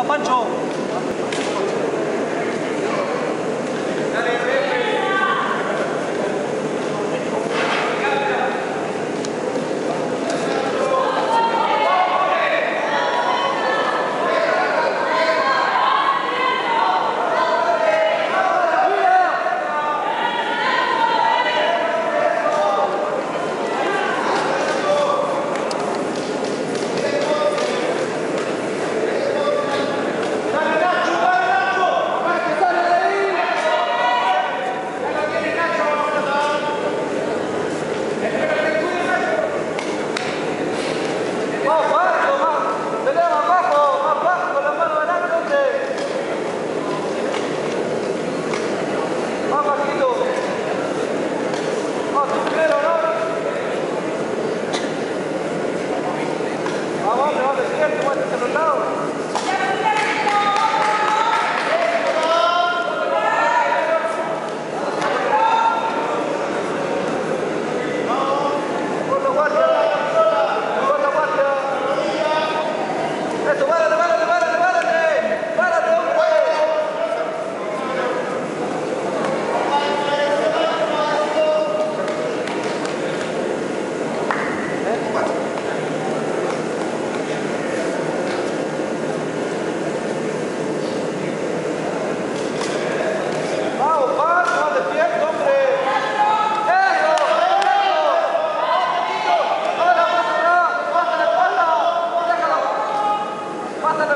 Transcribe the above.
Va, Pancho.